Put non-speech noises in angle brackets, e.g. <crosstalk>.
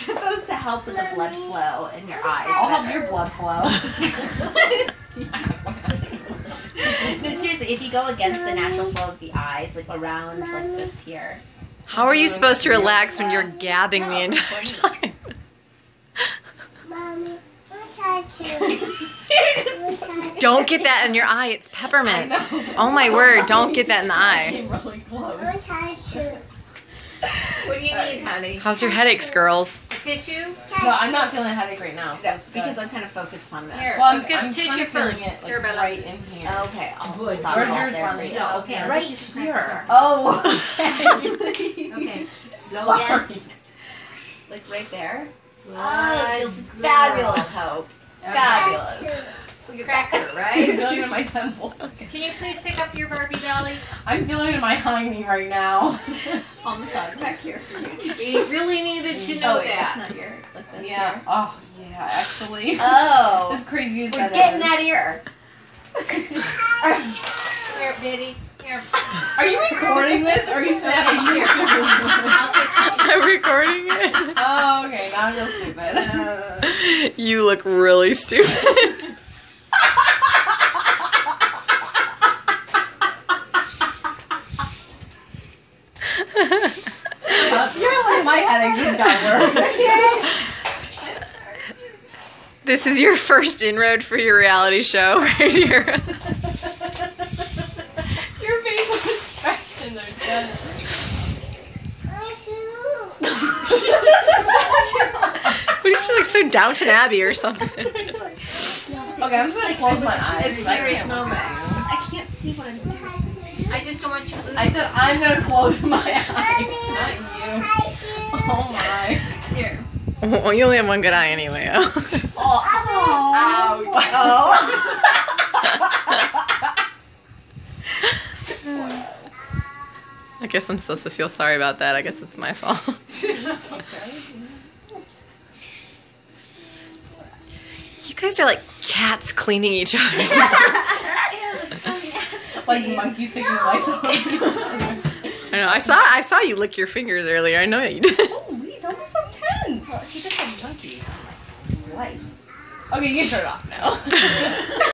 supposed to help with the blood flow in your eyes. I'll help your blood flow. <laughs> no, seriously, if you go against the natural flow of the eyes, like around like this here. How are you supposed to relax when you're gabbing the entire time? Mommy, I <laughs> touch you. Don't get that in your eye. It's <laughs> peppermint. Oh my word, don't get that in the eye. Came really close. I touch you. What do you need, honey? How's your headaches, girls? Tissue? No, I'm not feeling a headache right now. So it's because. I'm kind of focused on this. Here, Well, let's I'm- get I'm the kinda tissue feeling first. It, like, Here, Bella. right in here. Okay, I'll Good. stop Where's it yours, there Bonnie? you. No, okay. Right here. Oh. <laughs> Okay. <laughs> Sorry. Like right there. Good Oh, it feels fabulous, Hope. Fabulous. <laughs> Look at that. Cracker, I'm right? feeling in my temple. Can you please pick up your Barbie dolly? I'm feeling it in my hiney right now. On the side back here for you. too. We really needed to know oh, wait, that. That's not your. Like yeah. here. Oh, yeah. Actually, Oh. <laughs> as crazy as We're that getting is. that ear. Here, Biddy. Here. Are you recording this? Or are you snapping Here. I'll pictures? take the <laughs> I'm recording it. oh, okay. Now I'm real stupid. <laughs> You look really stupid. Uh, you're like my headache just got worse. This is your first inroad for your reality show right here. Your facial expression are just. What is she like so Downton Abbey or something? <laughs> Okay, I'm just gonna close my eyes. It's a I serious can't- moment. I can't see what I'm doing. I just don't want you to lose. I said I'm gonna close my eyes, <laughs> Well, you only have one good eye anyway. Oh. <laughs> Ouch. I guess I'm supposed to feel sorry about that. I guess it's my fault. <laughs> You guys are like cats cleaning each other. like monkeys picking lice off. I know. I saw. I saw you lick your fingers earlier. I know you did. Holy, don't be so tense. Well, she just had monkeys. Lice. Okay, you can turn it off now. <laughs>